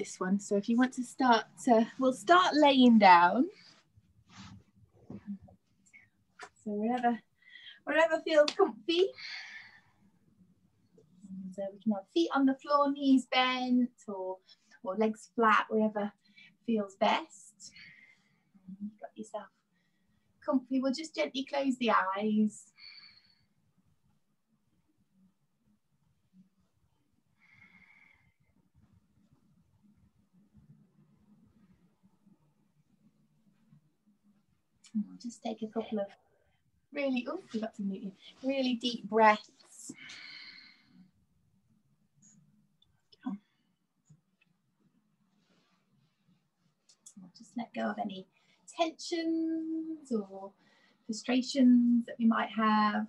this one. So if you want to start, uh, we'll start laying down. So wherever, wherever feels comfy. So we can have feet on the floor, knees bent, or or legs flat, wherever feels best. You've got yourself comfy. We'll just gently close the eyes. We'll just take a couple of really, oh, forgot to mute you, really deep breaths. Just let go of any tensions or frustrations that we might have.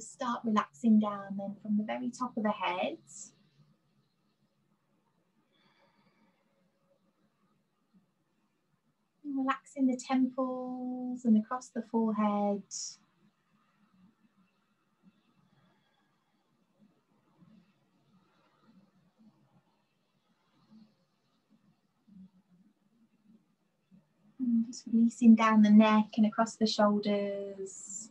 Start relaxing down then from the very top of the head. Relaxing the temples and across the forehead. And just releasing down the neck and across the shoulders.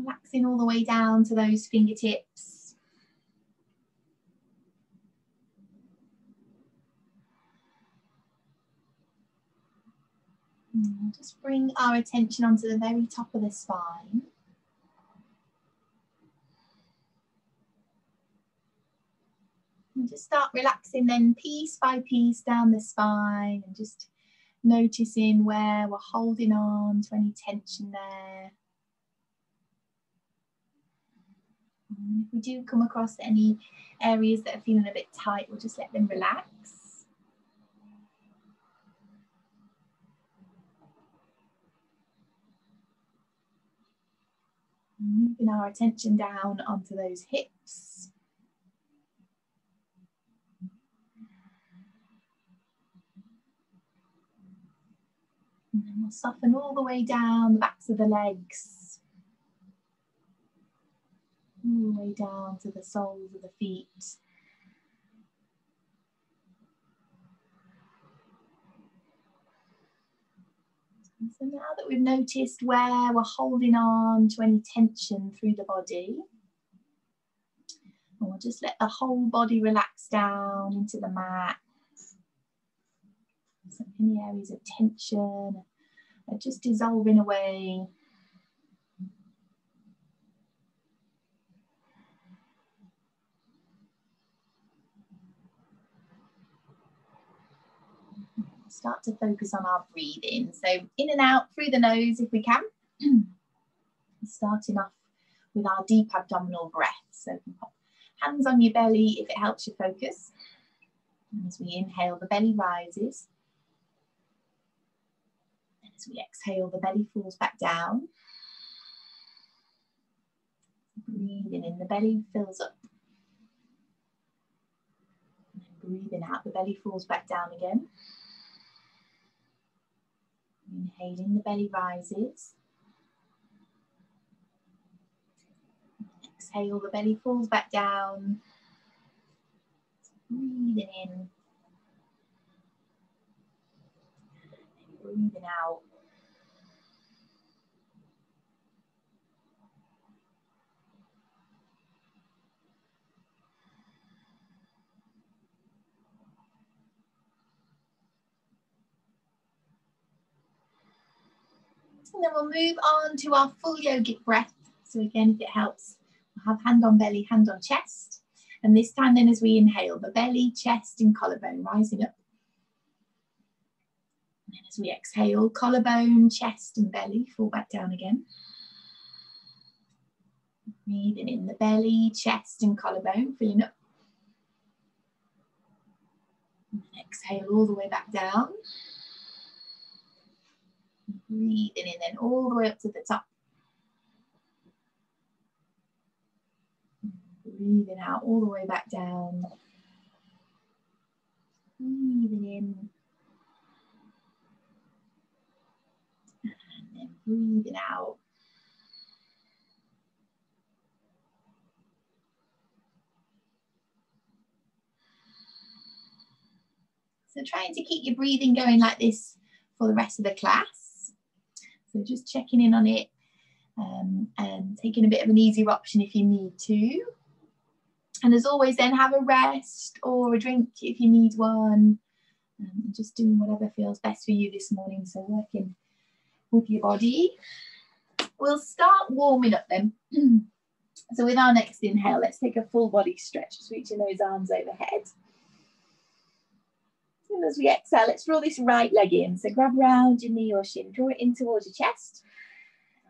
Relaxing all the way down to those fingertips. Mm, and just bring our attention onto the very top of the spine. And just start relaxing then piece by piece down the spine and just noticing where we're holding on to any tension there. And if we do come across any areas that are feeling a bit tight, we'll just let them relax. Moving our attention down onto those hips. And then we'll soften all the way down the backs of the legs. Way down to the soles of the feet. So now that we've noticed where we're holding on to any tension through the body, and we'll just let the whole body relax down into the mat. So any areas of tension are just dissolving away. Start to focus on our breathing. So in and out through the nose if we can. Starting off with our deep abdominal breath. So hands on your belly if it helps you focus. And as we inhale, the belly rises. And as we exhale, the belly falls back down. Breathing in, the belly fills up. And breathing out, the belly falls back down again. Inhaling, the belly rises. Exhale, the belly falls back down. Breathing in. Breathing out. And then we'll move on to our full yogic breath. So again, if it helps, we'll have hand on belly, hand on chest. And this time then as we inhale, the belly, chest and collarbone rising up. And then as we exhale, collarbone, chest and belly fall back down again. Breathing in the belly, chest and collarbone, filling up. And exhale all the way back down. Breathing in then all the way up to the top. Breathing out all the way back down. Breathing in. And then breathing out. So trying to keep your breathing going like this for the rest of the class. So just checking in on it um, and taking a bit of an easier option if you need to. And as always, then have a rest or a drink if you need one. Um, just doing whatever feels best for you this morning. So working with your body. We'll start warming up then. so with our next inhale, let's take a full body stretch, just reaching those arms overhead. And as we exhale, let's draw this right leg in. So grab round your knee or shin, draw it in towards your chest.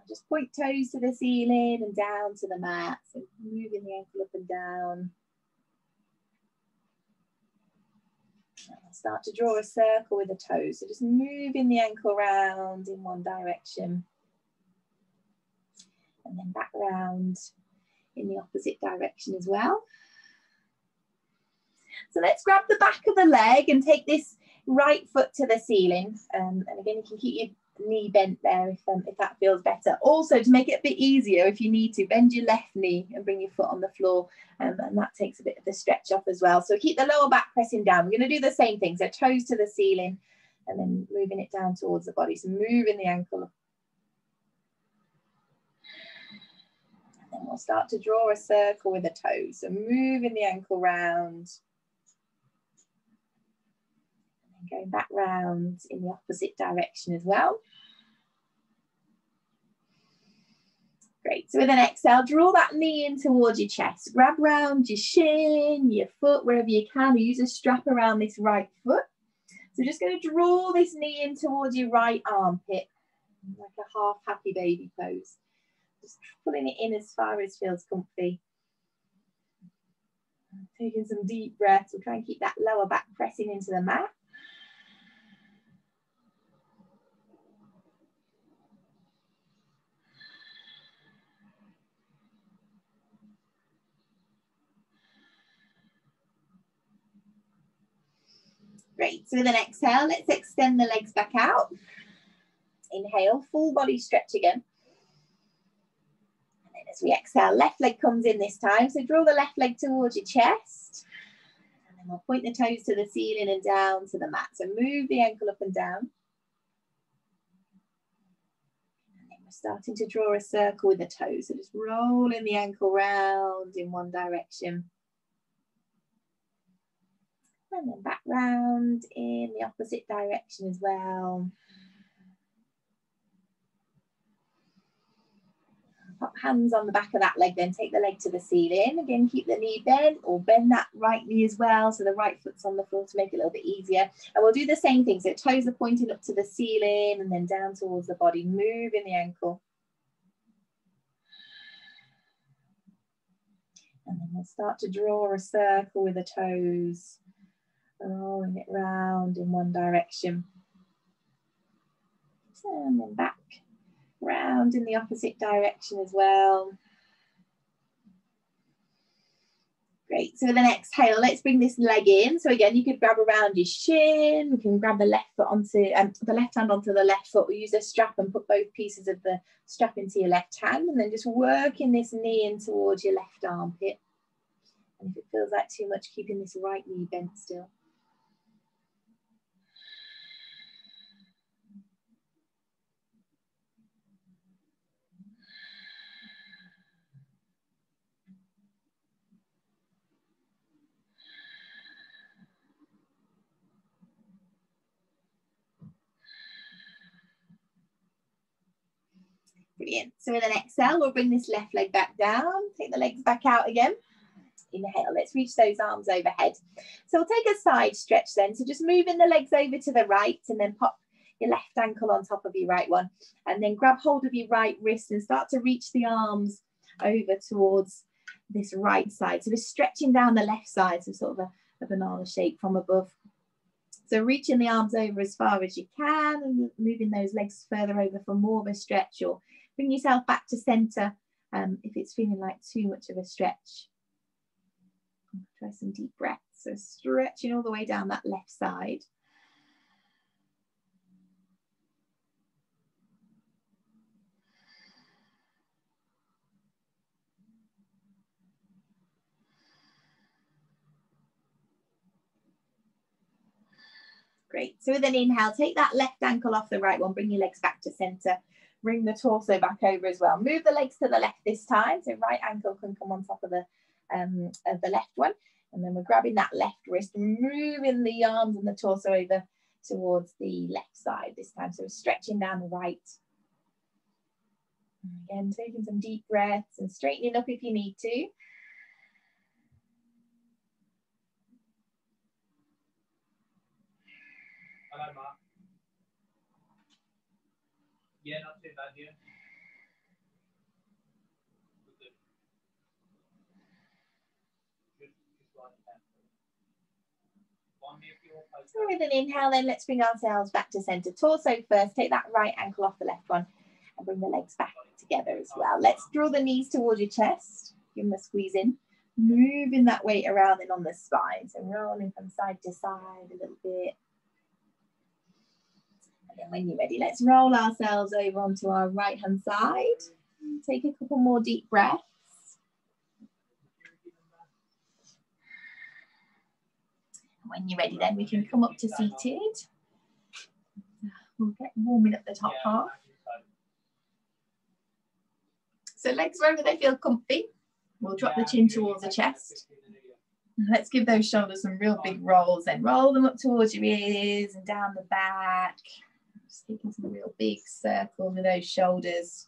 Just point toes to the ceiling and down to the mat. So moving the ankle up and down. Start to draw a circle with the toes. So just moving the ankle round in one direction. And then back round in the opposite direction as well. So let's grab the back of the leg and take this right foot to the ceiling. Um, and again, you can keep your knee bent there if, um, if that feels better. Also, to make it a bit easier, if you need to, bend your left knee and bring your foot on the floor. Um, and that takes a bit of the stretch off as well. So keep the lower back pressing down. We're going to do the same thing. So toes to the ceiling and then moving it down towards the body. So moving the ankle And we'll start to draw a circle with the toes. So moving the ankle round going back round in the opposite direction as well. Great, so with an exhale, draw that knee in towards your chest. Grab round your shin, your foot, wherever you can, or use a strap around this right foot. So just going to draw this knee in towards your right armpit, like a half happy baby pose. Just pulling it in as far as feels comfy. Taking some deep breaths. We'll try and keep that lower back pressing into the mat. Great. So with an exhale, let's extend the legs back out. Inhale, full body stretch again. And then as we exhale, left leg comes in this time. So draw the left leg towards your chest. And then we'll point the toes to the ceiling and down to the mat. So move the ankle up and down. And then we're starting to draw a circle with the toes. So just rolling the ankle round in one direction and then back round in the opposite direction as well. Pop hands on the back of that leg, then take the leg to the ceiling. Again, keep the knee bent or bend that right knee as well. So the right foot's on the floor to make it a little bit easier. And we'll do the same thing. So toes are pointing up to the ceiling and then down towards the body, moving the ankle. And then we'll start to draw a circle with the toes rolling it round in one direction. And then back round in the opposite direction as well. Great, so with an exhale, let's bring this leg in. So again, you could grab around your shin, you can grab the left foot onto, um, the left hand onto the left foot, or use a strap and put both pieces of the strap into your left hand, and then just working this knee in towards your left armpit. And if it feels like too much, keeping this right knee bent still. Brilliant. So with an exhale, we'll bring this left leg back down, take the legs back out again. Inhale, let's reach those arms overhead. So we'll take a side stretch then. So just moving the legs over to the right and then pop your left ankle on top of your right one. And then grab hold of your right wrist and start to reach the arms over towards this right side. So we're stretching down the left side, so sort of a, a banana shape from above. So reaching the arms over as far as you can and moving those legs further over for more of a stretch or bring yourself back to center um, if it's feeling like too much of a stretch. Try some deep breaths. So stretching all the way down that left side. Great. So with an inhale, take that left ankle off the right one, bring your legs back to center. Bring the torso back over as well. Move the legs to the left this time. So right ankle can come on top of the, um, of the left one. And then we're grabbing that left wrist, moving the arms and the torso over towards the left side this time. So we're stretching down the right. Again, taking some deep breaths and straightening up if you need to. Hello, So with an inhale, then let's bring ourselves back to center. Torso first, take that right ankle off the left one and bring the legs back together as well. Let's draw the knees towards your chest. Give them a squeeze in. Moving that weight around and on the spine. So rolling from side to side a little bit. And then when you're ready, let's roll ourselves over onto our right hand side. Take a couple more deep breaths. When you're ready, then we can come up to seated. We'll get warming up the top half. So legs wherever they feel comfy. We'll drop the chin towards the chest. Let's give those shoulders some real big rolls then. Roll them up towards your ears and down the back. Just taking some real big circles with those shoulders.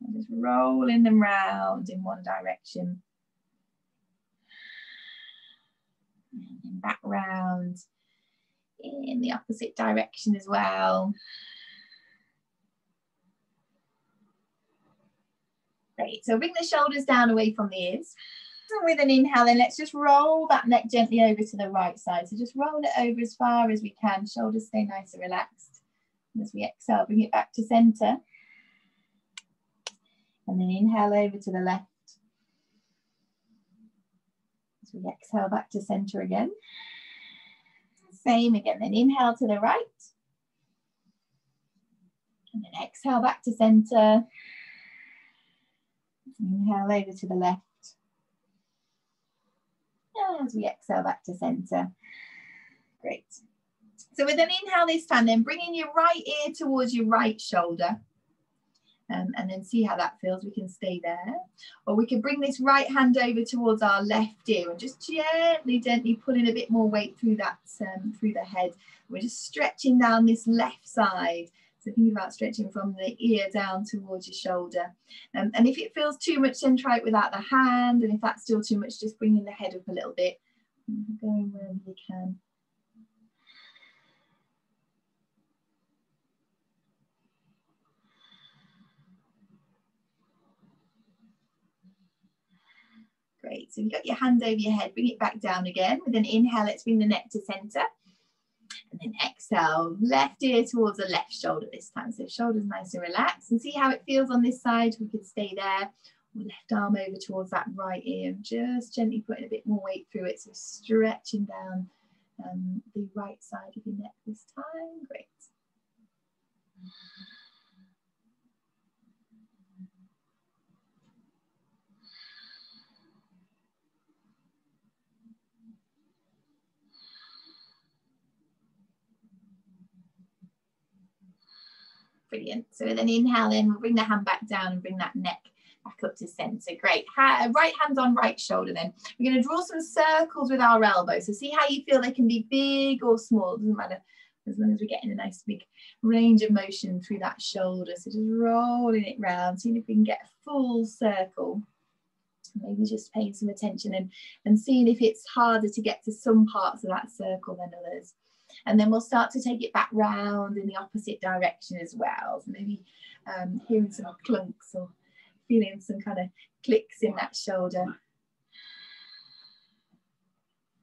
And just rolling them round in one direction. And back round in the opposite direction as well. Great, so bring the shoulders down away from the ears. And with an inhale, then let's just roll that neck gently over to the right side. So just roll it over as far as we can. Shoulders stay nice and relaxed. And as we exhale, bring it back to center. And then inhale over to the left. As we exhale back to center again. Same again, then inhale to the right. And then exhale back to center. Inhale over to the left. As we exhale back to center. So with an inhale this time, then bringing your right ear towards your right shoulder. Um, and then see how that feels. We can stay there. Or we can bring this right hand over towards our left ear and just gently, gently pulling a bit more weight through that, um, through the head. We're just stretching down this left side so think about stretching from the ear down towards your shoulder. Um, and if it feels too much, then try it without the hand. And if that's still too much, just bringing the head up a little bit. Going wherever you can. Great, so you've got your hand over your head, bring it back down again. With an inhale, let's bring the neck to center. And then exhale, left ear towards the left shoulder this time. So shoulders nice and relaxed and see how it feels on this side. We could stay there. Left arm over towards that right ear, just gently putting a bit more weight through it. So stretching down um, the right side of your neck this time. Great. Brilliant. So then inhale in, we'll bring the hand back down and bring that neck back up to center. Great. Ha right hand on right shoulder then. We're going to draw some circles with our elbows. So see how you feel they can be big or small. Doesn't matter as long as we're getting a nice big range of motion through that shoulder. So just rolling it round, seeing if we can get a full circle. Maybe just paying some attention and, and seeing if it's harder to get to some parts of that circle than others. And then we'll start to take it back round in the opposite direction as well. So maybe um, hearing some clunks or feeling some kind of clicks in that shoulder.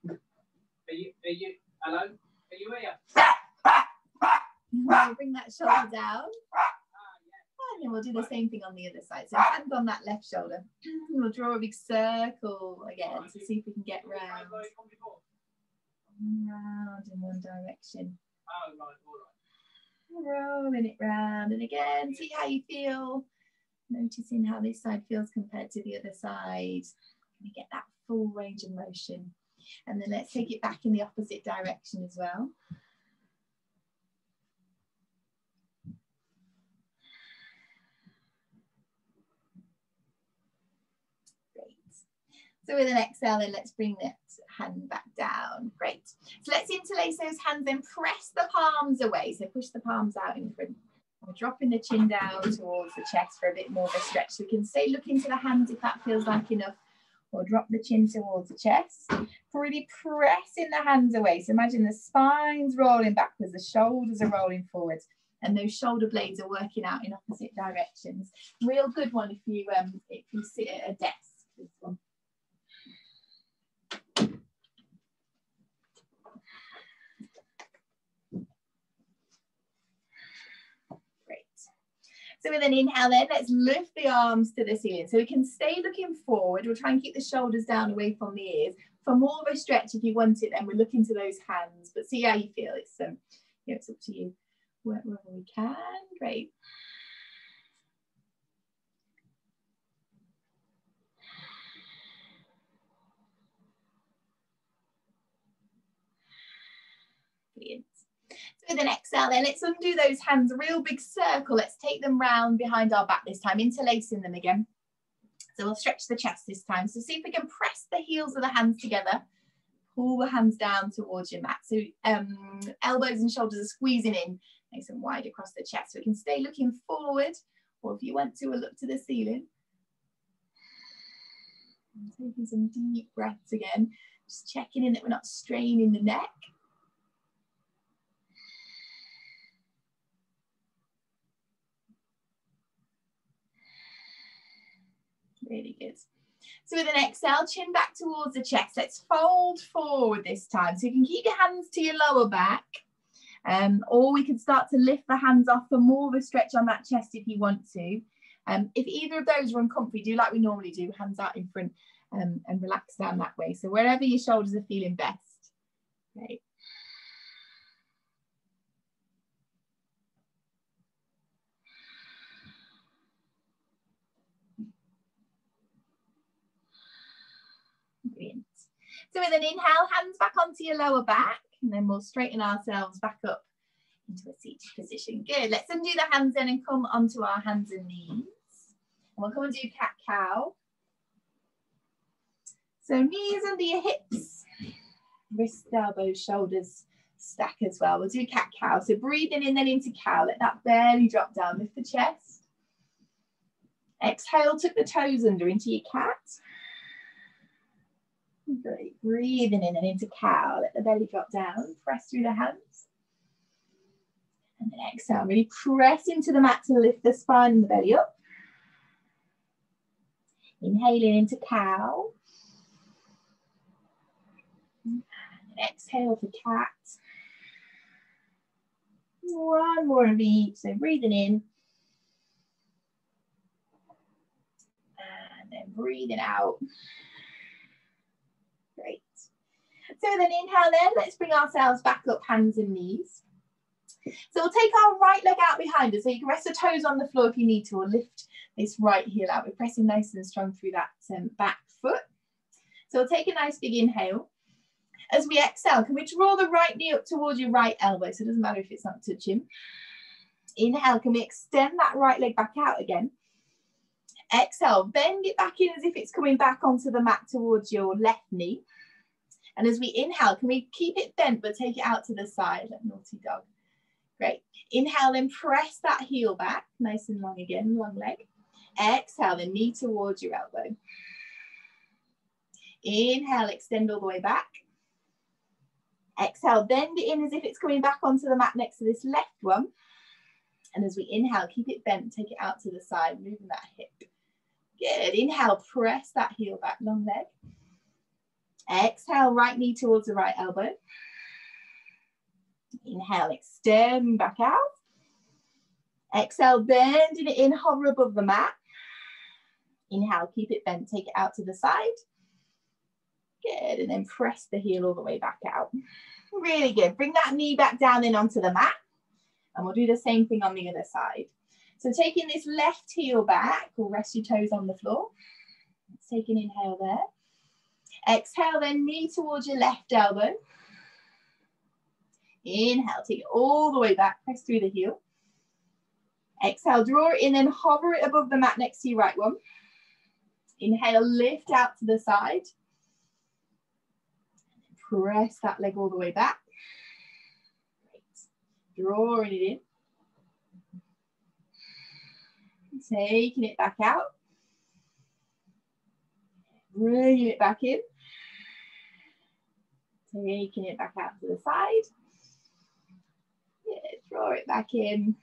Are you, are you, hello? Are you here? Bring that shoulder down. And then we'll do the same thing on the other side. So hand on that left shoulder. We'll draw a big circle again to see if we can get round. Round in one direction. Oh, right, all right. Rolling it round and again. See how you feel. Noticing how this side feels compared to the other side. Gonna get that full range of motion. And then let's take it back in the opposite direction as well. Great. So with an exhale, then let's bring that hand back down. Great. So let's interlace those hands and press the palms away. So push the palms out in front. We're dropping the chin down towards the chest for a bit more of a stretch. So we can stay looking to the hands if that feels like enough, or drop the chin towards the chest. Really pressing the hands away. So imagine the spine's rolling backwards, the shoulders are rolling forwards, and those shoulder blades are working out in opposite directions. Real good one if you um if you sit at a desk. This one. Great. So with an inhale then, let's lift the arms to the ceiling. So we can stay looking forward. We'll try and keep the shoulders down away from the ears. For more of a stretch, if you want it, then we're looking to those hands. But see how you feel. It's um, know, it's up to you. Where- Wherever we can. Great. Brilliant. With an exhale then, let's undo those hands, a real big circle. Let's take them round behind our back this time, interlacing them again. So we'll stretch the chest this time. So see if we can press the heels of the hands together. Pull the hands down towards your mat. So um, elbows and shoulders are squeezing in nice and wide across the chest. So we can stay looking forward, or if you want to, we'll look to the ceiling. Taking some deep breaths again, just checking in that we're not straining the neck. Really good. So with an exhale, chin back towards the chest. Let's fold forward this time. So you can keep your hands to your lower back. Um, or we can start to lift the hands off for more of a stretch on that chest if you want to. Um, if either of those are uncomfy, do like we normally do, hands out in front um, and relax down that way. So wherever your shoulders are feeling best. Great. Brilliant. So with an inhale, hands back onto your lower back, and then we'll straighten ourselves back up into a seated position. Good. Let's undo the hands then and come onto our hands and knees. And we'll come and do cat cow. So knees under your hips, wrists, elbows, shoulders stack as well. We'll do cat cow. So breathing in then into cow. Let that belly drop down. Lift the chest. Exhale, tuck the toes under into your cat. Great. Breathing in and into cow. Let the belly drop down. Press through the hands. And then exhale. Really press into the mat to lift the spine and the belly up. Inhaling into cow. And exhale for cat. One more of each. So breathing in. And then breathing out. Great. So with an inhale then, let's bring ourselves back up, hands and knees. So we'll take our right leg out behind us. So you can rest the toes on the floor if you need to, or lift this right heel out. We're pressing nice and strong through that um, back foot. So we'll take a nice big inhale. As we exhale, can we draw the right knee up towards your right elbow? So it doesn't matter if it's not touching. Inhale, can we extend that right leg back out again? Exhale, bend it back in as if it's coming back onto the mat towards your left knee. And as we inhale, can we keep it bent but take it out to the side like naughty dog? Great. Inhale, then press that heel back, nice and long again, long leg. Exhale, the knee towards your elbow. Inhale, extend all the way back. Exhale, bend it in as if it's coming back onto the mat next to this left one. And as we inhale, keep it bent, take it out to the side, moving that hip. Good. Inhale, press that heel back, long leg. Exhale, right knee towards the right elbow. Inhale, extend back out. Exhale, bending it in, hover above the mat. Inhale, keep it bent, take it out to the side. Good, and then press the heel all the way back out. Really good. Bring that knee back down in onto the mat. And we'll do the same thing on the other side. So taking this left heel back, or rest your toes on the floor. Let's take an inhale there. Exhale, then knee towards your left elbow. Inhale, take it all the way back, press through the heel. Exhale, draw it in and hover it above the mat next to your right one. Inhale, lift out to the side. Press that leg all the way back. Great. Drawing it in. Taking it back out. Bringing it back in. Taking it back out to the side. Yeah, draw it back in.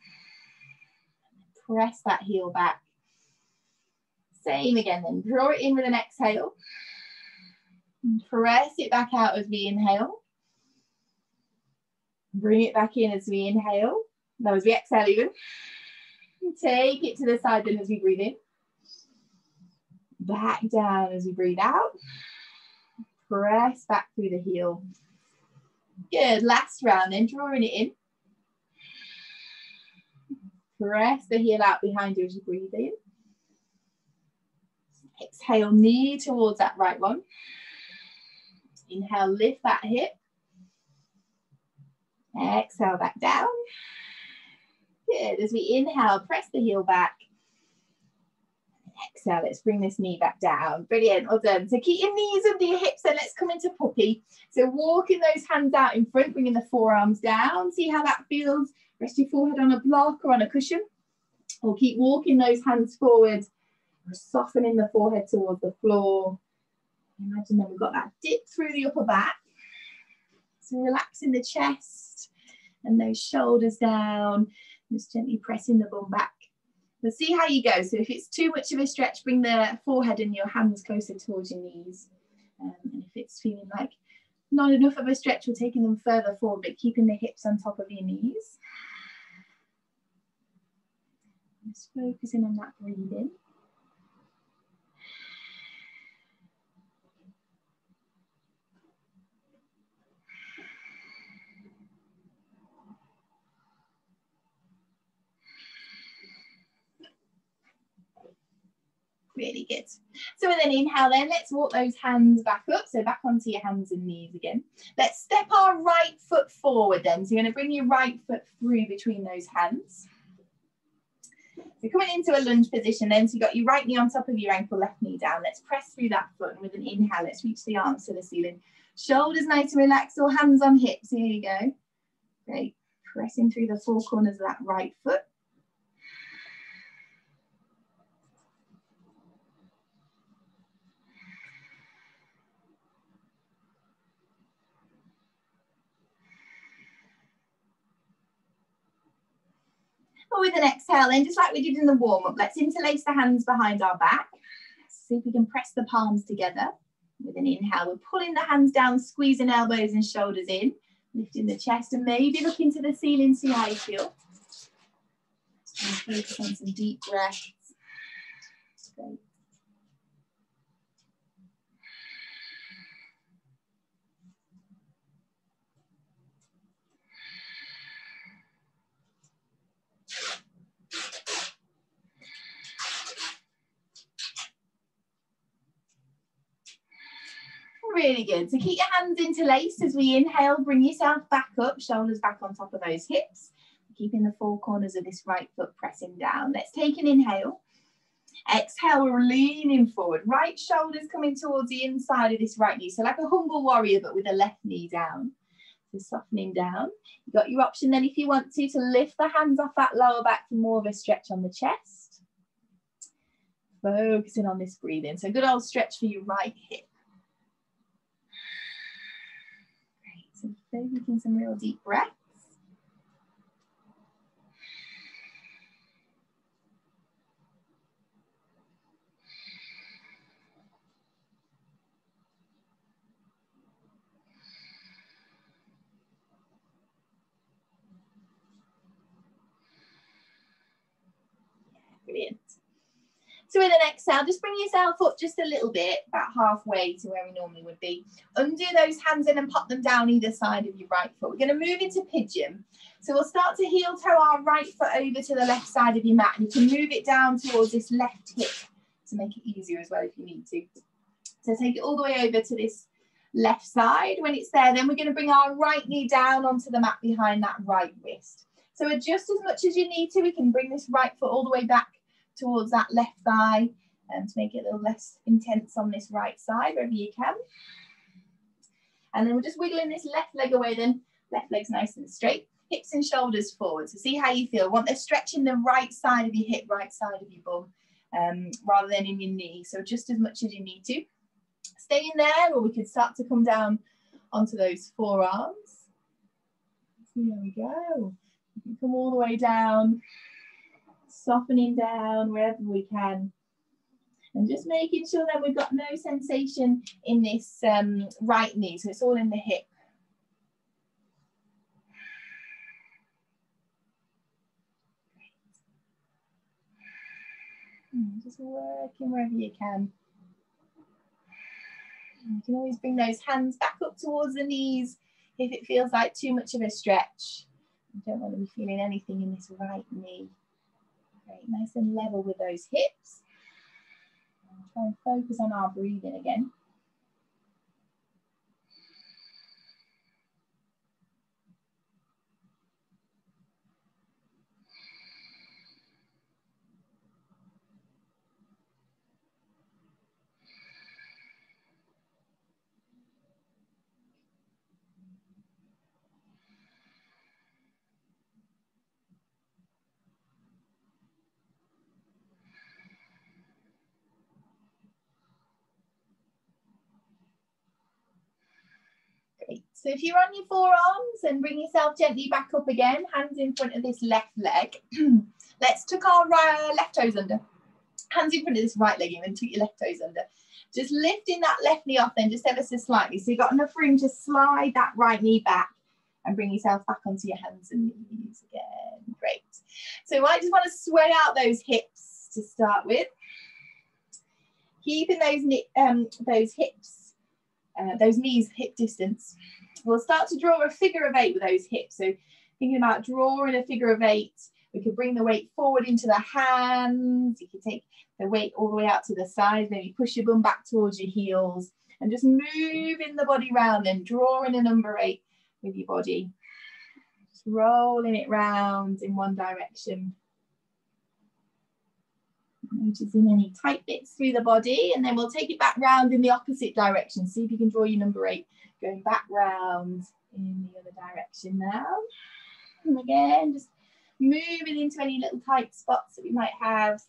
Press that heel back. Same again then. Draw it in with an exhale. Press it back out as we inhale. Bring it back in as we inhale. No, as we exhale even. Take it to the side then as we breathe in. Back down as we breathe out. Press back through the heel. Good. Last round then, drawing it in. Press the heel out behind you as you breathe in. Exhale, knee towards that right one. Inhale, lift that hip. Exhale, back down. Good. As we inhale, press the heel back. Exhale, let's bring this knee back down. Brilliant, well done. So keep your knees under your hips and let's come into puppy. So walking those hands out in front, bringing the forearms down. See how that feels. Rest your forehead on a block or on a cushion. Or keep walking those hands forward, softening the forehead towards the floor. Imagine then we've got that dip through the upper back. So relaxing the chest and those shoulders down, just gently pressing the bum back. We'll see how you go. So if it's too much of a stretch, bring the forehead and your hands closer towards your knees. Um, and if it's feeling like not enough of a stretch, we're taking them further forward, but keeping the hips on top of your knees. Just focusing on that breathing. Really good. So with an inhale then, let's walk those hands back up. So back onto your hands and knees again. Let's step our right foot forward then. So you're going to bring your right foot through between those hands. So coming into a lunge position then, so you've got your right knee on top of your ankle, left knee down. Let's press through that foot and with an inhale, let's reach the arms to the ceiling. Shoulders nice and relaxed or hands on hips. Here you go. Great. Pressing through the four corners of that right foot. With an exhale then, just like we did in the warm-up, let's interlace the hands behind our back. See if we can press the palms together. With an inhale, we're pulling the hands down, squeezing elbows and shoulders in, lifting the chest and maybe looking to the ceiling, see how you feel. Focus on some deep breaths. Great. Really good. So keep your hands interlaced as we inhale. Bring yourself back up, shoulders back on top of those hips. Keeping the four corners of this right foot pressing down. Let's take an inhale. Exhale, we're leaning forward. Right shoulders coming towards the inside of this right knee. So like a humble warrior, but with the left knee down. So softening down. You've got your option then if you want to, to lift the hands off that lower back for more of a stretch on the chest. Focusing on this breathing. So good old stretch for your right hip. Taking some real deep breaths. So in the exhale, just bring yourself up just a little bit, about halfway to where we normally would be. Undo those hands in and pop them down either side of your right foot. We're going to move into pigeon. So we'll start to heel toe our right foot over to the left side of your mat. And you can move it down towards this left hip to make it easier as well if you need to. So take it all the way over to this left side. When it's there, then we're going to bring our right knee down onto the mat behind that right wrist. So adjust as much as you need to. We can bring this right foot all the way back towards that left thigh and to make it a little less intense on this right side wherever you can. And then we're just wiggling this left leg away then. Left leg's nice and straight. Hips and shoulders forward. So see how you feel. Want to stretching the right side of your hip, right side of your bum, um, rather than in your knee. So just as much as you need to. Stay in there or we could start to come down onto those forearms. There we go. come all the way down softening down wherever we can. And just making sure that we've got no sensation in this um, right knee. So it's all in the hip. Just working wherever you can. You can always bring those hands back up towards the knees if it feels like too much of a stretch. You don't want to be feeling anything in this right knee. Great, nice and level with those hips. Try and focus on our breathing again. So if you're on your forearms and bring yourself gently back up again, hands in front of this left leg. Let's tuck our right, left toes under. Hands in front of this right leg and then tuck your left toes under. Just lifting that left knee off then just ever so slightly. So you've got enough room to slide that right knee back and bring yourself back onto your hands and knees again. Great. So I just want to sway out those hips to start with. Keeping those, um, those hips, uh, those knees hip distance we'll start to draw a figure of eight with those hips. So thinking about drawing a figure of eight, we could bring the weight forward into the hands. You can take the weight all the way out to the side, maybe push your bum back towards your heels and just moving the body round and drawing a number eight with your body. Just rolling it round in one direction. Noticing any tight bits through the body and then we'll take it back round in the opposite direction. See if you can draw your number eight going back round in the other direction now. And again, just moving into any little tight spots that we might have.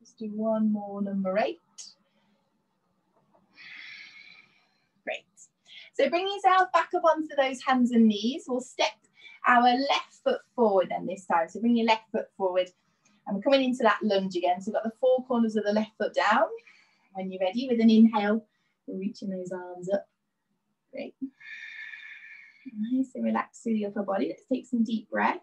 Just do one more number eight. Great. So bring yourself back up onto those hands and knees. We'll step our left foot forward then this time. So bring your left foot forward. And we're coming into that lunge again. So we've got the four corners of the left foot down when you're ready with an inhale, we're reaching those arms up. Great. Nice and relax through the upper body. Let's take some deep breaths.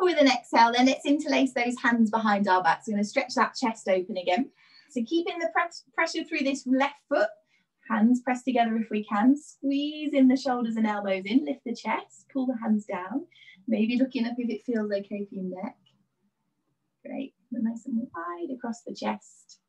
With an exhale, then let's interlace those hands behind our backs. We're going to stretch that chest open again. So keeping the press, pressure through this left foot, hands pressed together if we can, squeeze in the shoulders and elbows in, lift the chest, pull the hands down, maybe looking up if it feels okay for your neck. Great, nice and wide across the chest.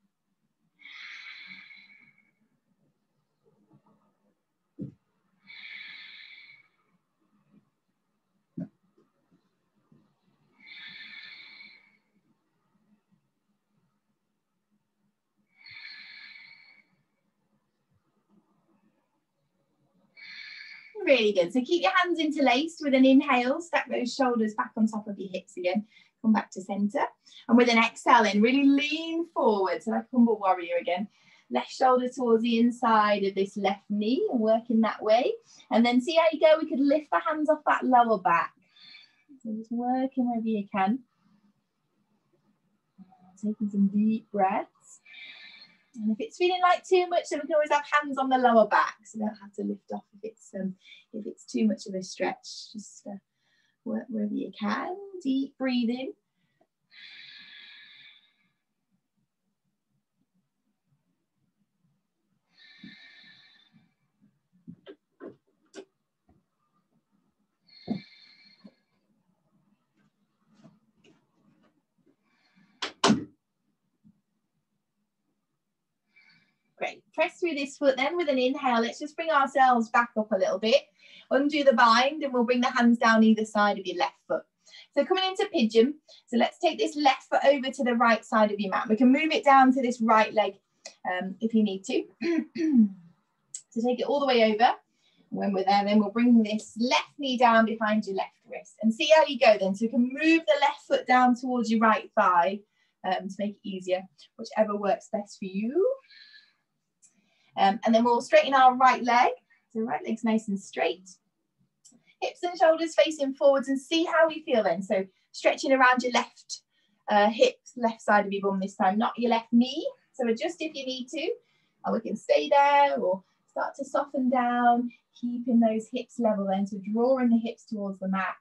Really good. So keep your hands interlaced with an inhale, stack those shoulders back on top of your hips again. Come back to center. And with an exhale in, really lean forward. So like humble warrior again. left shoulder towards the inside of this left knee and working that way. And then see how you go. We could lift the hands off that lower back. So just working wherever you can. Taking some deep breaths. And if it's feeling like too much, then we can always have hands on the lower back. So you don't have to lift off if it's um, if it's too much of a stretch. Just uh, work wherever you can. Deep breathing. Great. Press through this foot then with an inhale. Let's just bring ourselves back up a little bit. Undo the bind and we'll bring the hands down either side of your left foot. So coming into pigeon. So let's take this left foot over to the right side of your mat. We can move it down to this right leg um, if you need to. so take it all the way over. When we're there, then we'll bring this left knee down behind your left wrist and see how you go then. So you can move the left foot down towards your right thigh um, to make it easier, whichever works best for you. Um, and then we'll straighten our right leg. So right leg's nice and straight. Hips and shoulders facing forwards and see how we feel then. So stretching around your left uh, hips, left side of your bum this time, not your left knee. So adjust if you need to. And we can stay there or start to soften down, keeping those hips level then. So drawing the hips towards the mat.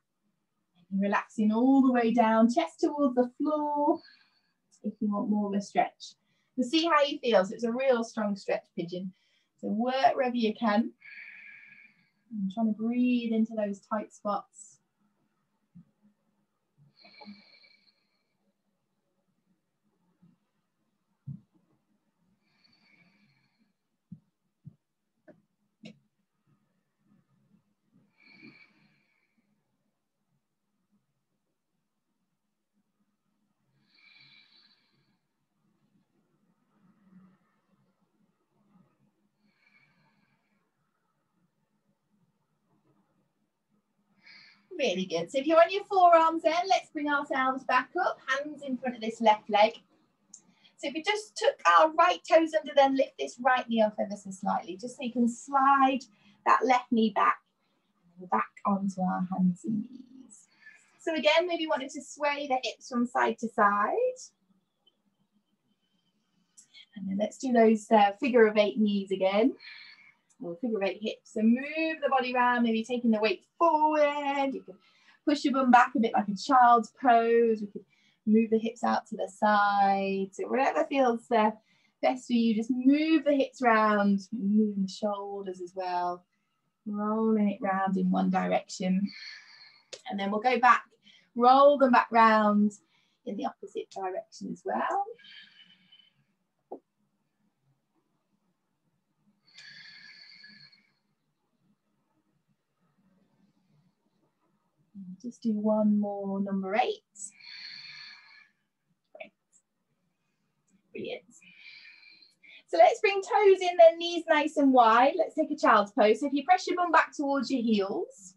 Relaxing all the way down, chest towards the floor. If you want more of a stretch to see how you feel. So it's a real strong stretch pigeon. So work wherever you can. I'm trying to breathe into those tight spots. Really good. So if you're on your forearms then, let's bring ourselves back up, hands in front of this left leg. So if we just took our right toes under, then lift this right knee off ever so slightly, just so you can slide that left knee back, back onto our hands and knees. So again, maybe wanted to sway the hips from side to side. And then let's do those uh, figure of eight knees again or figure eight hips. So move the body around, maybe taking the weight forward. You can push your bum back a bit like a child's pose. We could move the hips out to the side. So whatever feels uh, best for you, just move the hips around, moving the shoulders as well, rolling it round in one direction. And then we'll go back, roll them back round in the opposite direction as well. Just do one more, number eight. Great. Brilliant. So let's bring toes in, then knees nice and wide. Let's take a child's pose. So if you press your bum back towards your heels,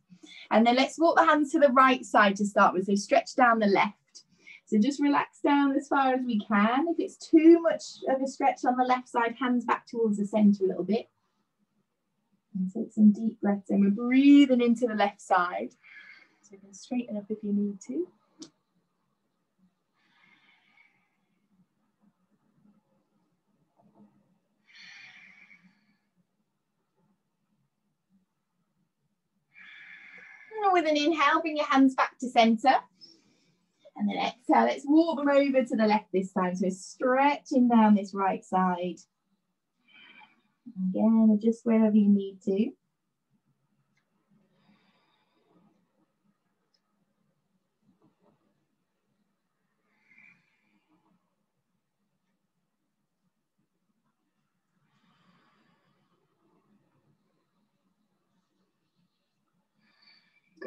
and then let's walk the hands to the right side to start with. So stretch down the left. So just relax down as far as we can. If it's too much of a stretch on the left side, hands back towards the center a little bit. And take some deep breaths and we're breathing into the left side. So you can straighten up if you need to. With an inhale, bring your hands back to center. And then exhale, let's walk them over to the left this time. So stretching down this right side. Again, adjust wherever you need to.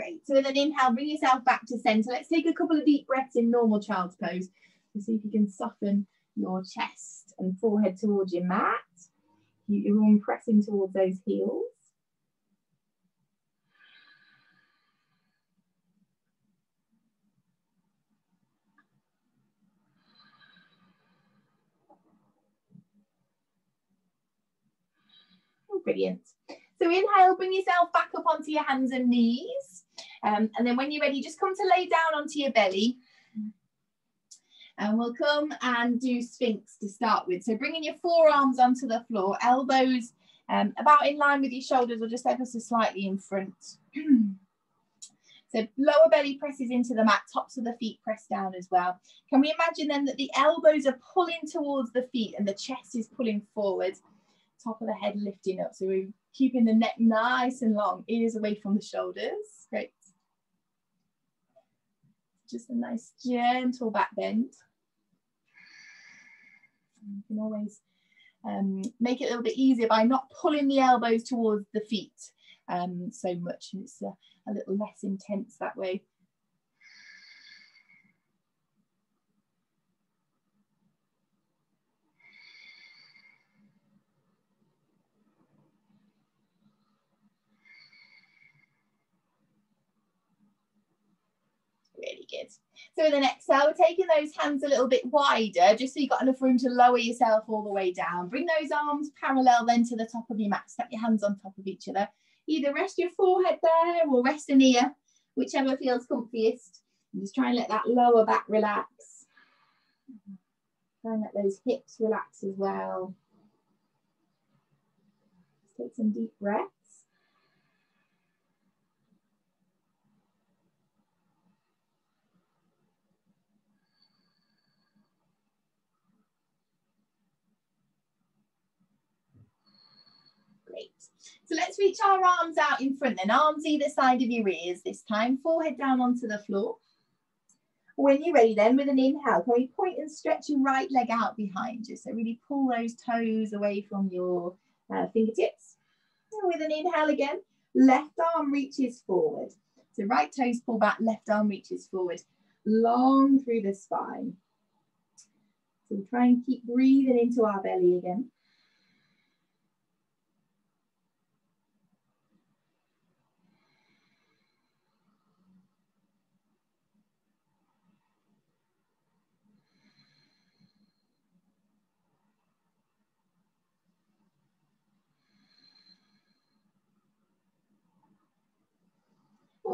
Great. So with an inhale, bring yourself back to center. Let's take a couple of deep breaths in normal child's pose to see if you can soften your chest and forehead towards your mat. You're all pressing towards those heels. Oh, brilliant. So inhale, bring yourself back up onto your hands and knees. Um, and then when you're ready, just come to lay down onto your belly. And we'll come and do Sphinx to start with. So bringing your forearms onto the floor, elbows um, about in line with your shoulders or just ever so slightly in front. so lower belly presses into the mat, tops of the feet press down as well. Can we imagine then that the elbows are pulling towards the feet and the chest is pulling forward, top of the head lifting up. So we're keeping the neck nice and long, ears away from the shoulders. Great. Just a nice gentle back bend. You can always um, make it a little bit easier by not pulling the elbows towards the feet um, so much. And it's a, a little less intense that way. Really good. So with an exhale, we're taking those hands a little bit wider, just so you've got enough room to lower yourself all the way down. Bring those arms parallel then to the top of your mat. Step your hands on top of each other. Either rest your forehead there or rest an ear, whichever feels comfiest. And just try and let that lower back relax. Try and let those hips relax as well. Take some deep breaths. Great. So let's reach our arms out in front then, arms either side of your ears this time, forehead down onto the floor. When you're ready then, with an inhale, can we point and stretch your right leg out behind you? So really pull those toes away from your uh, fingertips. And with an inhale again, left arm reaches forward. So right toes pull back, left arm reaches forward, long through the spine. So we try and keep breathing into our belly again.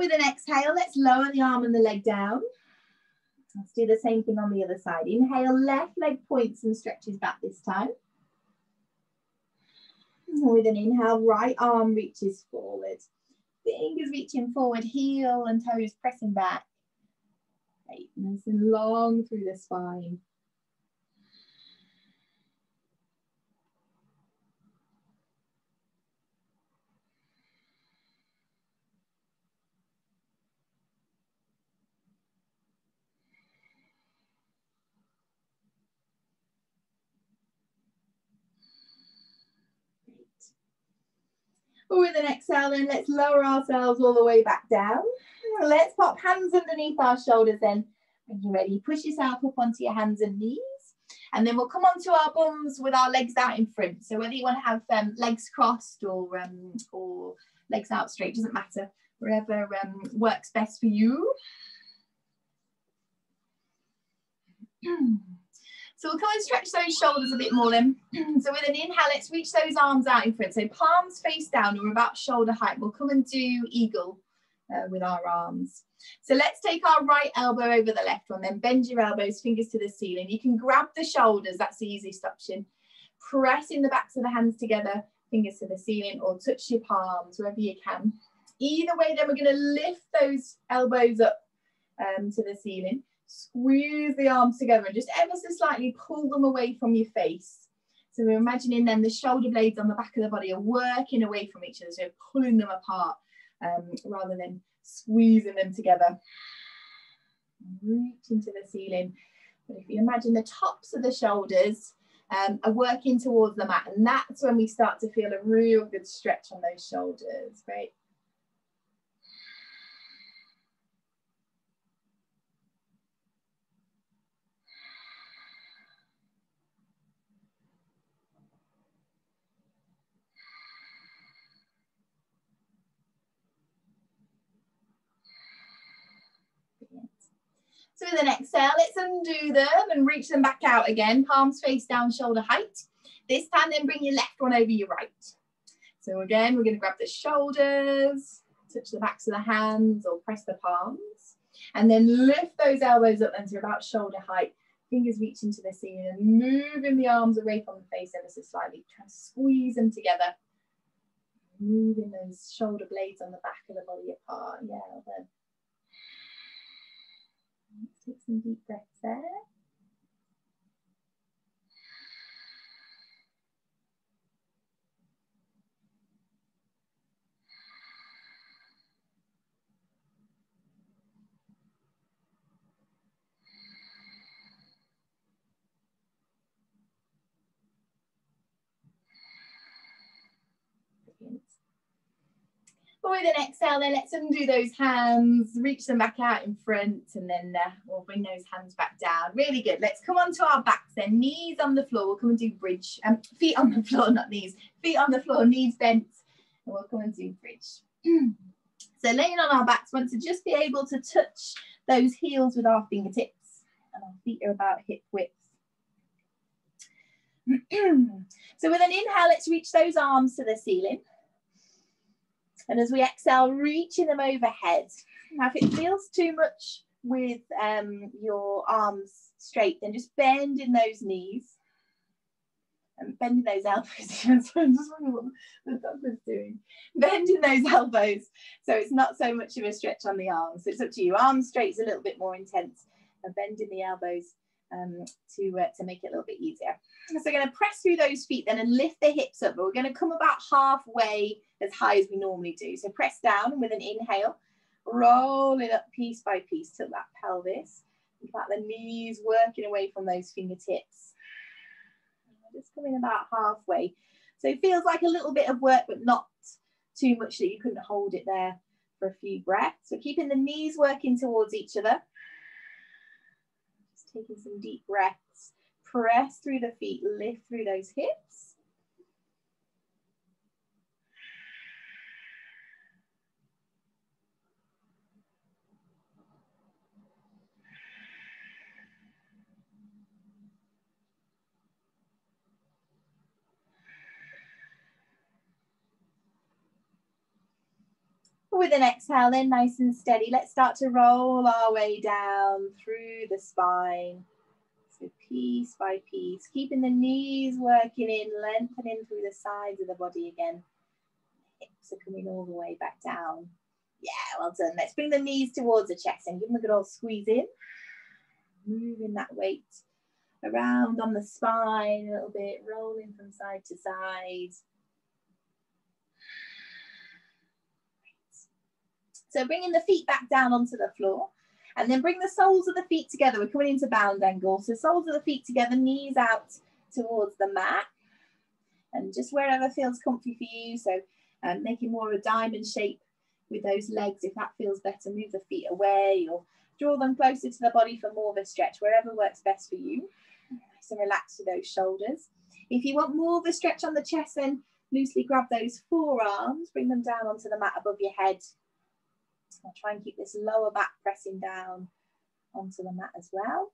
With an exhale, let's lower the arm and the leg down. Let's do the same thing on the other side. Inhale, left leg points and stretches back this time. With an inhale, right arm reaches forward. Fingers reaching forward, heel and toes pressing back. Right, nice and long through the spine. With an exhale, then let's lower ourselves all the way back down. Let's pop hands underneath our shoulders then. When you're ready, push yourself up onto your hands and knees. And then we'll come onto our bums with our legs out in front. So whether you want to have um, legs crossed or, um, or legs out straight, doesn't matter. Wherever um, works best for you. So we'll come and stretch those shoulders a bit more then. so with an inhale, let's reach those arms out in front. So palms face down or about shoulder height. We'll come and do eagle uh, with our arms. So let's take our right elbow over the left one, then bend your elbows, fingers to the ceiling. You can grab the shoulders, that's the easiest option. Pressing the backs of the hands together, fingers to the ceiling, or touch your palms wherever you can. Either way, then we're going to lift those elbows up um, to the ceiling squeeze the arms together and just ever so slightly pull them away from your face. So we're imagining then the shoulder blades on the back of the body are working away from each other, so pulling them apart um, rather than squeezing them together. Reach into the ceiling. But if you imagine the tops of the shoulders um, are working towards the mat, and that's when we start to feel a real good stretch on those shoulders, right? With an exhale, let's undo them and reach them back out again. Palms face down, shoulder height. This time then bring your left one over your right. So again, we're going to grab the shoulders, touch the backs of the hands or press the palms. And then lift those elbows up into about shoulder height. Fingers reach into the ceiling and moving the arms away from the face ever so slightly. Try to squeeze them together. Moving those shoulder blades on the back of the body apart. Yeah, then. Take some deep breaths there. But with an exhale, then let's undo those hands, reach them back out in front, and then uh, we'll bring those hands back down. Really good. Let's come onto our backs then, knees on the floor. We'll come and do bridge. Um, feet on the floor, not knees. Feet on the floor, knees bent, and we'll come and do bridge. so laying on our backs, want to just be able to touch those heels with our fingertips, and our feet are about hip width. so with an inhale, let's reach those arms to the ceiling. And as we exhale, reaching them overhead. Now, if it feels too much with um, your arms straight, then just bend in those knees and bending those elbows. I'm just wondering what the was doing. Bending those elbows. So it's not so much of a stretch on the arms. So it's up to you. Arms straight is a little bit more intense. And bending the elbows um, to, uh, to make it a little bit easier. So we're going to press through those feet then and lift the hips up, but we're going to come about halfway as high as we normally do. So press down with an inhale, roll it up piece by piece to that pelvis. In fact, the knees working away from those fingertips. Just coming about halfway. So it feels like a little bit of work, but not too much that you couldn't hold it there for a few breaths. So keeping the knees working towards each other. Taking some deep breaths press through the feet, lift through those hips. With an exhale, then nice and steady, let's start to roll our way down through the spine so piece by piece, keeping the knees working in, lengthening through the sides of the body again. Hips are coming all the way back down. Yeah, well done. Let's bring the knees towards the chest and give them a good old squeeze in. Moving that weight around on the spine a little bit, rolling from side to side. So bringing the feet back down onto the floor. And then bring the soles of the feet together. We're coming into bound angle. So soles of the feet together, knees out towards the mat. And just wherever feels comfy for you. So um, making more of a diamond shape with those legs if that feels better. Move the feet away or draw them closer to the body for more of a stretch, wherever works best for you. And relax to those shoulders. If you want more of a stretch on the chest, then loosely grab those forearms, bring them down onto the mat above your head I'll try and keep this lower back pressing down onto the mat as well.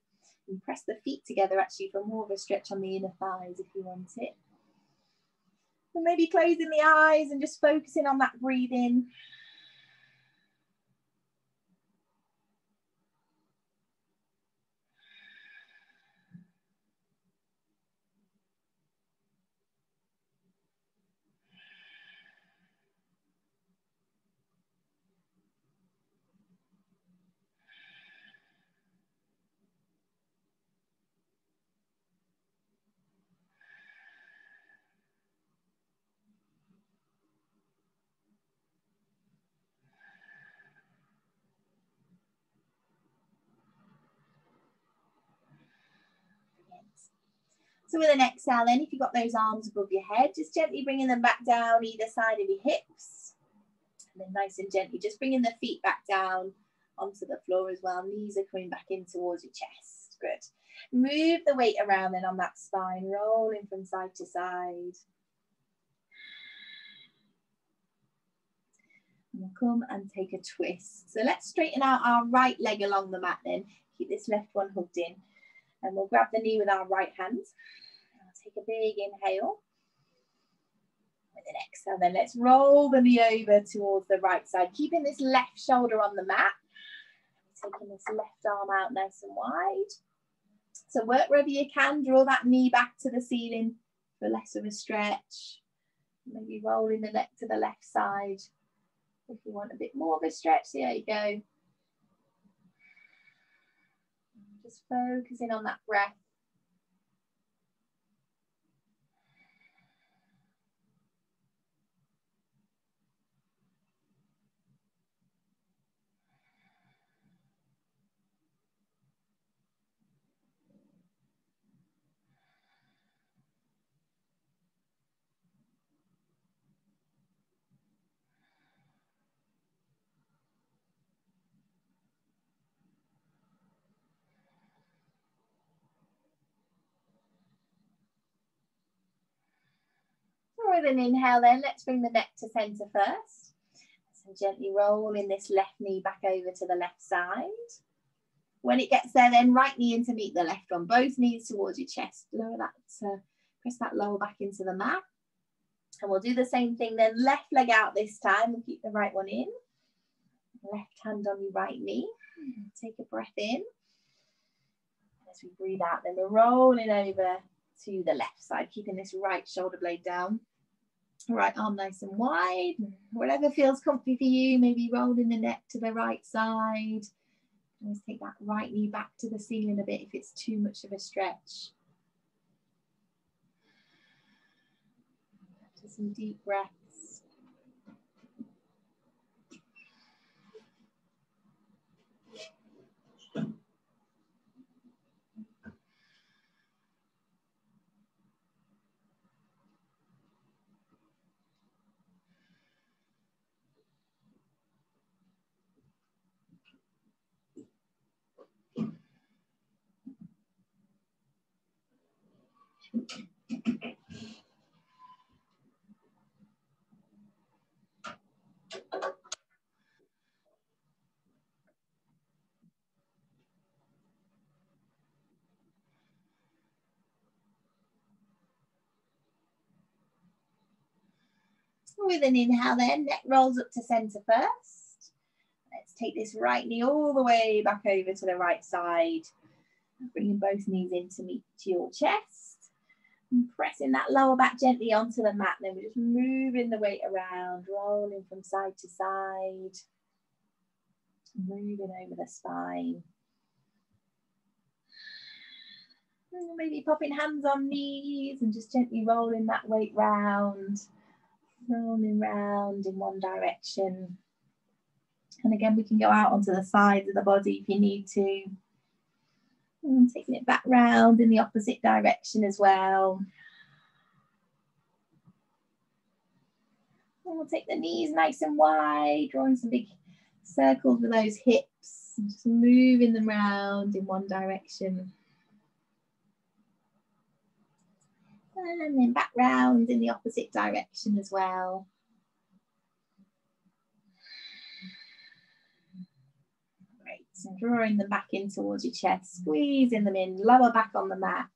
And press the feet together actually for more of a stretch on the inner thighs if you want it. And maybe closing the eyes and just focusing on that breathing. So with an exhale then, if you've got those arms above your head, just gently bringing them back down either side of your hips. And then nice and gently, just bringing the feet back down onto the floor as well. Knees are coming back in towards your chest. Good. Move the weight around then on that spine, rolling from side to side. And we'll come and take a twist. So let's straighten out our right leg along the mat then. Keep this left one hooked in. And we'll grab the knee with our right hand. Take a big inhale. With an exhale, then let's roll the knee over towards the right side, keeping this left shoulder on the mat. Taking this left arm out nice and wide. So work wherever you can, draw that knee back to the ceiling for less of a stretch. Maybe rolling the neck to the left side. If you want a bit more of a stretch, there you go. Just focusing on that breath. With an inhale then, let's bring the neck to center first. So gently rolling this left knee back over to the left side. When it gets there, then right knee in to meet the left one, both knees towards your chest. Lower that, uh, press that lower back into the mat. And we'll do the same thing then, left leg out this time and keep the right one in. Left hand on your right knee. Take a breath in. As we breathe out, then we're rolling over to the left side, keeping this right shoulder blade down. Right arm nice and wide. Whatever feels comfy for you, maybe rolling the neck to the right side. Let's take that right knee back to the ceiling a bit if it's too much of a stretch. Some deep breaths. With an inhale then, neck rolls up to center first. Let's take this right knee all the way back over to the right side. Bringing both knees in to meet your chest. And pressing that lower back gently onto the mat. Then we're just moving the weight around, rolling from side to side. Moving over the spine. Maybe popping hands on knees and just gently rolling that weight round rolling round in one direction. And again, we can go out onto the sides of the body if you need to. And taking it back round in the opposite direction as well. And we'll take the knees nice and wide, drawing some big circles with those hips, just moving them round in one direction. And then back round in the opposite direction as well. Great, so drawing them back in towards your chest, squeezing them in, lower back on the mat.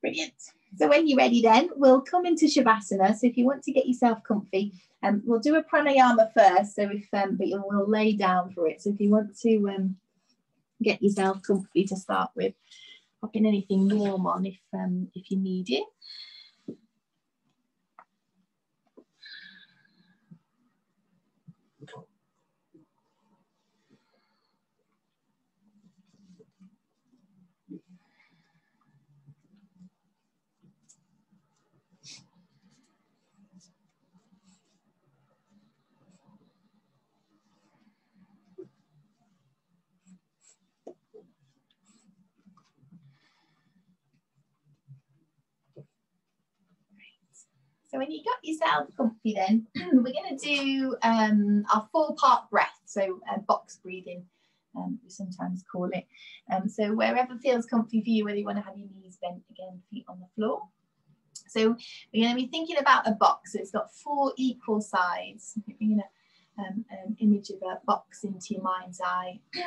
Brilliant. So when you're ready then, we'll come into Shavasana. So if you want to get yourself comfy, um, we'll do a pranayama first. So if, um, but you'll, we'll lay down for it. So if you want to um, get yourself comfy to start with, popping anything warm on if um, if you need it. So when you got yourself comfy then, we're going to do um, our four part breath, so uh, box breathing, um, we sometimes call it. Um, so wherever feels comfy for you, whether you want to have your knees bent again, feet on the floor. So we're going to be thinking about a box. So it's got four equal sides. Bringing a, um, an image of a box into your mind's eye.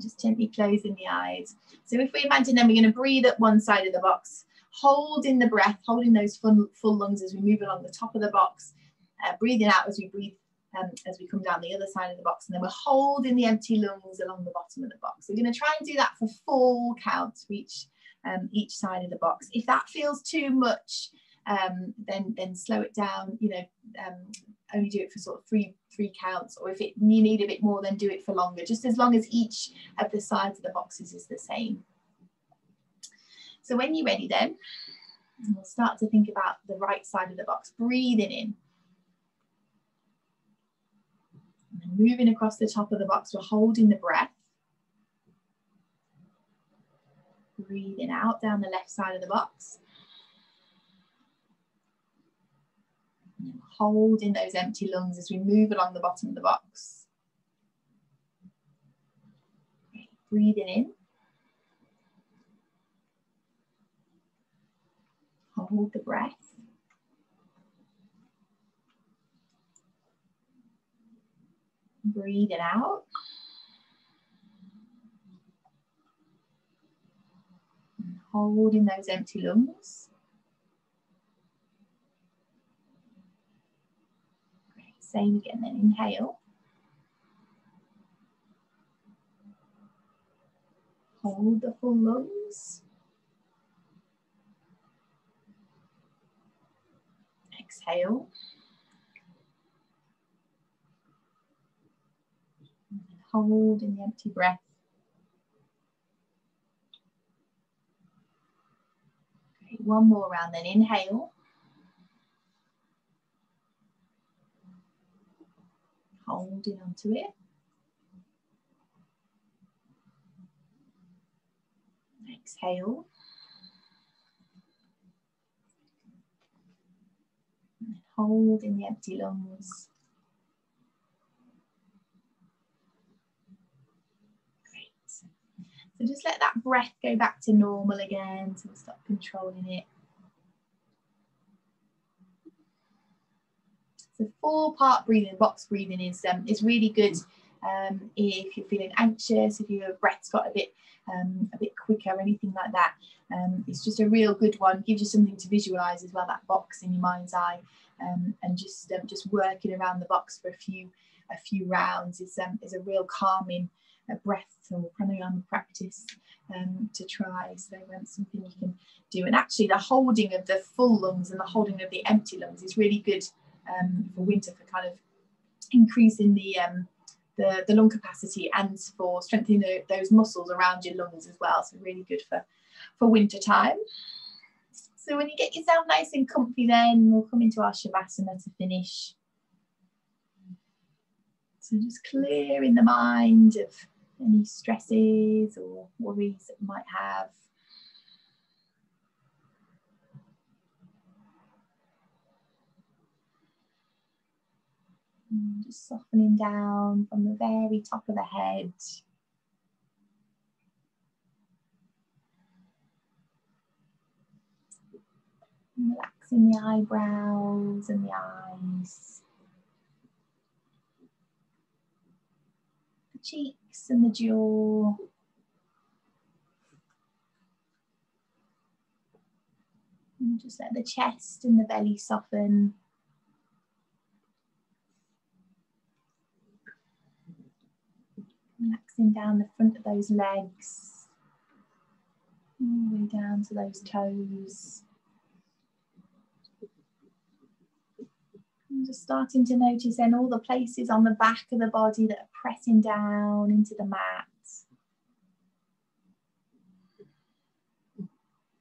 just gently closing the eyes. So if we imagine then we're going to breathe at one side of the box, holding the breath, holding those full, full lungs as we move along the top of the box, uh, breathing out as we breathe um, as we come down the other side of the box. And then we're holding the empty lungs along the bottom of the box. We're going to try and do that for four counts for each, um, each side of the box. If that feels too much, um, then then slow it down. You know, um, only do it for sort of three three counts, or if it you need a bit more, then do it for longer. Just as long as each of the sides of the boxes is the same. So when you're ready, then we'll start to think about the right side of the box. Breathing in. And moving across the top of the box, we're holding the breath. Breathing out down the left side of the box. holding those empty lungs as we move along the bottom of the box. Breathing in. Hold the breath. Breathe it out. holding those empty lungs. Same again, then inhale. Hold the full lungs. Exhale. Hold in the empty breath. Okay, one more round, then inhale. holding onto it. Exhale. And hold in the empty lungs. Great. So just let that breath go back to normal again. So stop controlling it. So four part breathing, box breathing is um, is really good um, if you're feeling anxious, if your breath's got a bit um, a bit quicker, or anything like that. Um, it's just a real good one. Gives you something to visualize as well. That box in your mind's eye, um, and just um, just working around the box for a few a few rounds is um, is a real calming uh, breath or pranayama practice um, to try. So um, something you can do. And actually, the holding of the full lungs and the holding of the empty lungs is really good um, for winter for kind of increasing the, um, the, the lung capacity and for strengthening the, those muscles around your lungs as well. So really good for, for winter time. So when you get yourself nice and comfy then we'll come into our Shavasana to finish. So just clearing the mind of any stresses or worries that might have. And just softening down from the very top of the head. Relaxing the eyebrows and the eyes. The cheeks and the jaw. And just let the chest and the belly soften. Relaxing down the front of those legs, all the way down to those toes. And just starting to notice then all the places on the back of the body that are pressing down into the mat.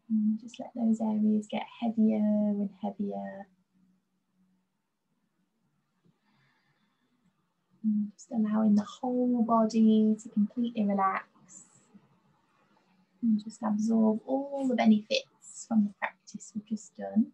And just let those areas get heavier and heavier. And just allowing the whole body to completely relax and just absorb all the benefits from the practice we've just done.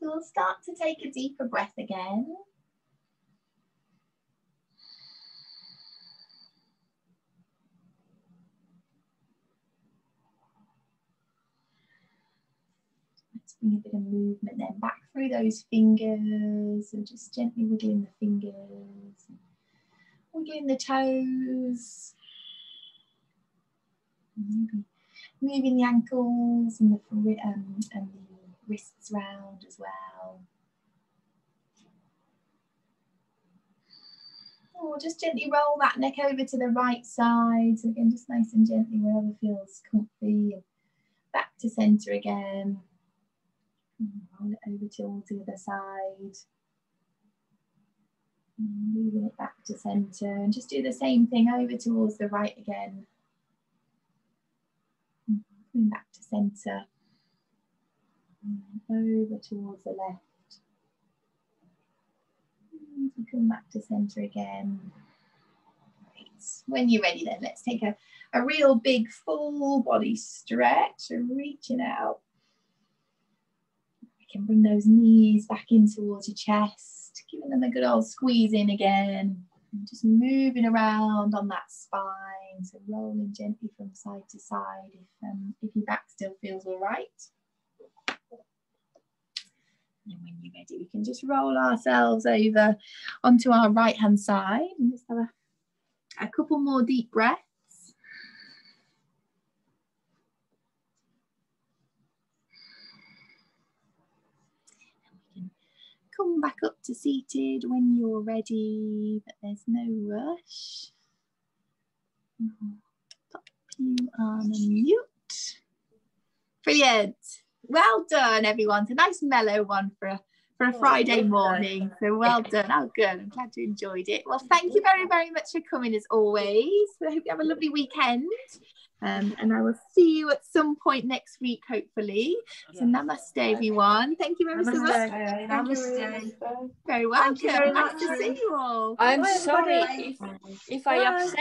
So we'll start to take a deeper breath again. Let's bring a bit of movement then back through those fingers and just gently wiggling the fingers, wiggling the toes. Maybe moving the ankles and the, um, and the wrists round as well. Oh, just gently roll that neck over to the right side. So again, just nice and gently wherever feels comfy. Back to center again. Roll it over towards the other side. Moving it back to center and just do the same thing over towards the right again. Coming back to center. Over towards the left. And come back to center again. Right. When you're ready then, let's take a, a real big full body stretch and reaching out. You can bring those knees back in towards your chest, giving them a good old squeeze in again. And just moving around on that spine, so rolling gently from side to side if, um, if your back still feels all right. And when you're ready, we can just roll ourselves over onto our right hand side and just have a, a couple more deep breaths. come back up to seated when you're ready, but there's no rush. Mm-hmm. Pop you on mute. Brilliant. Well done, everyone. It's a nice mellow one for a for a oh, Friday morning. So well done. Oh, good. I'm glad you enjoyed it. Well, thank you very, very much for coming as always. I hope you have a lovely weekend. Um, and I will see you at some point next week, hopefully. So namaste, everyone. Thank you very namaste. much. Namaste. Very welcome. Very nice to see you all. I'm sorry if, if I upset